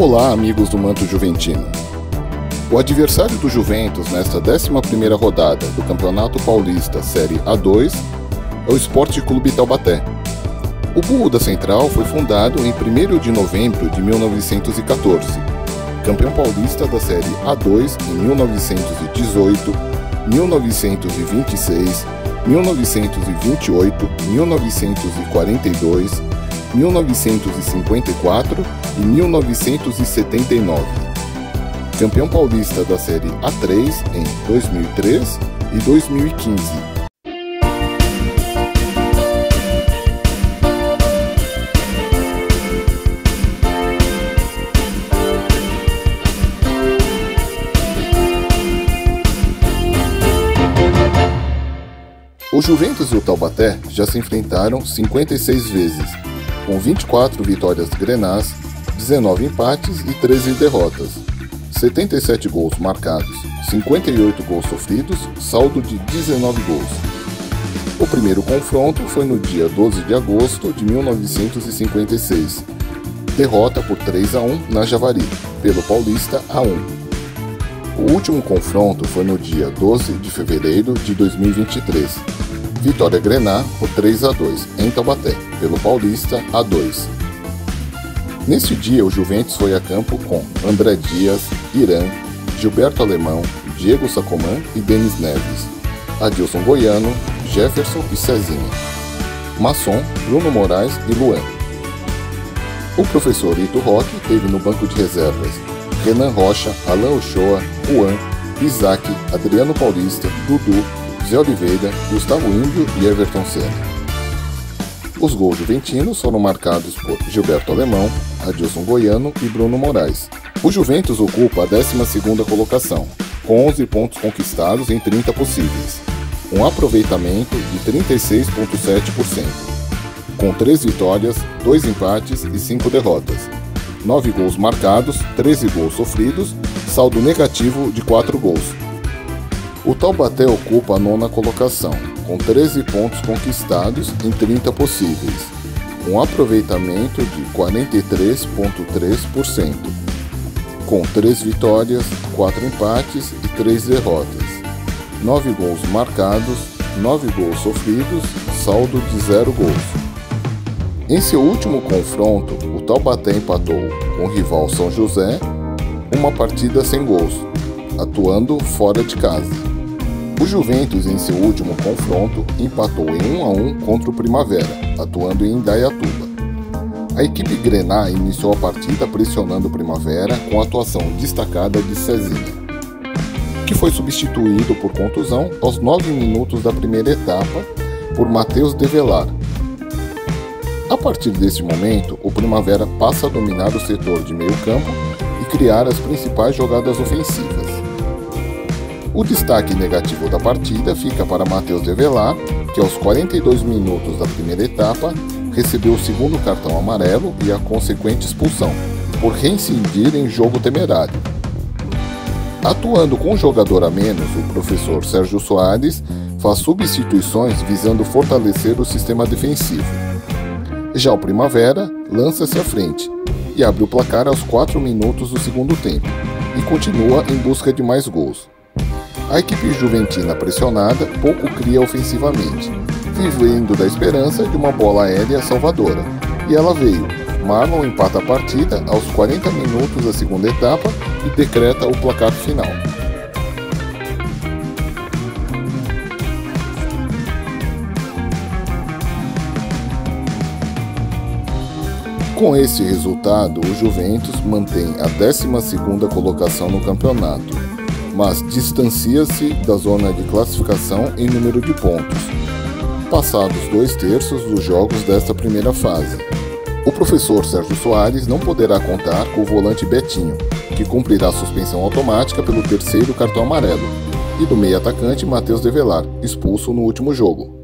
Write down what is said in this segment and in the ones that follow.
Olá, amigos do Manto Juventino. O adversário do Juventus nesta 11ª rodada do Campeonato Paulista Série A2 é o Esporte Clube Taubaté. O Burro da Central foi fundado em 1 de novembro de 1914, campeão paulista da Série A2 em 1918, 1926, 1928, 1942, 1954 e 1979. Campeão paulista da Série A3 em 2003 e 2015. O Juventus e o Taubaté já se enfrentaram 56 vezes, com 24 vitórias grenás, 19 empates e 13 derrotas. 77 gols marcados, 58 gols sofridos, saldo de 19 gols. O primeiro confronto foi no dia 12 de agosto de 1956. Derrota por 3 a 1 na Javari, pelo Paulista A1. O último confronto foi no dia 12 de fevereiro de 2023 Vitória Grená por 3 a 2 em Taubaté, pelo Paulista A2. Neste dia, o Juventus foi a campo com André Dias, Irã, Gilberto Alemão, Diego Sacomã e Denis Neves, Adilson Goiano, Jefferson e Cezinha, Masson, Bruno Moraes e Luan. O professor Ito Roque teve no banco de reservas Renan Rocha, Alain Ochoa, Juan, Isaac, Adriano Paulista, Dudu, Zé Oliveira, Gustavo Índio e Everton Senna. Os gols juventinos foram marcados por Gilberto Alemão, Adilson Goiano e Bruno Moraes. O Juventus ocupa a 12ª colocação, com 11 pontos conquistados em 30 possíveis, um aproveitamento de 36,7%, com 3 vitórias, 2 empates e 5 derrotas, 9 gols marcados, 13 gols sofridos, saldo negativo de 4 gols, o Taubaté ocupa a nona colocação, com 13 pontos conquistados em 30 possíveis, um aproveitamento de 43,3%, com 3 vitórias, 4 empates e 3 derrotas, 9 gols marcados, 9 gols sofridos, saldo de 0 gols. Em seu último confronto, o Taubaté empatou com o rival São José uma partida sem gols, atuando fora de casa. O Juventus, em seu último confronto, empatou em 1 a 1 contra o Primavera, atuando em Indaiatuba. A equipe Grená iniciou a partida pressionando o Primavera com a atuação destacada de Cezinha, que foi substituído por contusão aos 9 minutos da primeira etapa por Matheus Develar. A partir deste momento, o Primavera passa a dominar o setor de meio campo e criar as principais jogadas ofensivas. O destaque negativo da partida fica para Matheus Develar, que aos 42 minutos da primeira etapa recebeu o segundo cartão amarelo e a consequente expulsão, por reincidir em jogo temerário. Atuando com um jogador a menos, o professor Sérgio Soares faz substituições visando fortalecer o sistema defensivo. Já o Primavera lança-se à frente e abre o placar aos 4 minutos do segundo tempo e continua em busca de mais gols. A equipe juventina pressionada pouco cria ofensivamente, vivendo da esperança de uma bola aérea salvadora. E ela veio. Marlon empata a partida aos 40 minutos da segunda etapa e decreta o placar final. Com esse resultado, o Juventus mantém a 12ª colocação no campeonato, mas distancia-se da zona de classificação em número de pontos, passados dois terços dos jogos desta primeira fase. O professor Sérgio Soares não poderá contar com o volante Betinho, que cumprirá suspensão automática pelo terceiro cartão amarelo, e do meio atacante Matheus Develar, expulso no último jogo.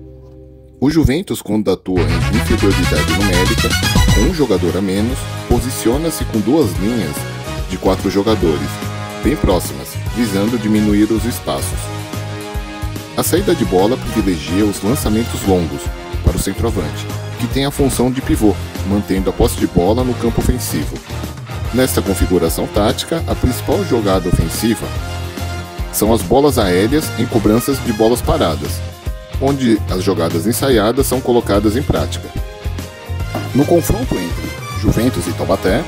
O Juventus, quando atua em inferioridade numérica, com um jogador a menos, posiciona-se com duas linhas de quatro jogadores, bem próximas, visando diminuir os espaços. A saída de bola privilegia os lançamentos longos para o centroavante, que tem a função de pivô, mantendo a posse de bola no campo ofensivo. Nesta configuração tática, a principal jogada ofensiva são as bolas aéreas em cobranças de bolas paradas, onde as jogadas ensaiadas são colocadas em prática. No confronto entre Juventus e Taubaté,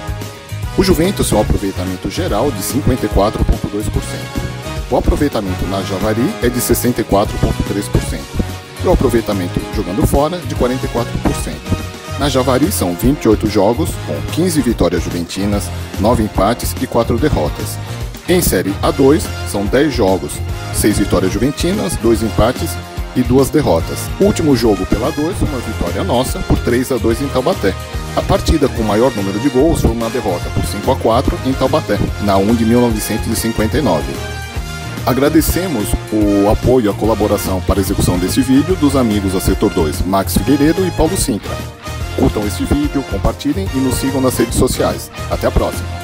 o Juventus tem um aproveitamento geral de 54,2%. O aproveitamento na Javari é de 64,3%. E o aproveitamento jogando fora de 44%. Na Javari são 28 jogos, com 15 vitórias juventinas, 9 empates e 4 derrotas. Em Série A2 são 10 jogos, 6 vitórias juventinas, 2 empates e 2 derrotas. O último jogo pela 2 foi uma vitória nossa por 3 a 2 em Taubaté. A partida com maior número de gols foi uma derrota por 5 a 4 em Taubaté, na 1 de 1959. Agradecemos o apoio e a colaboração para a execução deste vídeo dos amigos da Setor 2, Max Figueiredo e Paulo Sintra. Curtam este vídeo, compartilhem e nos sigam nas redes sociais. Até a próxima!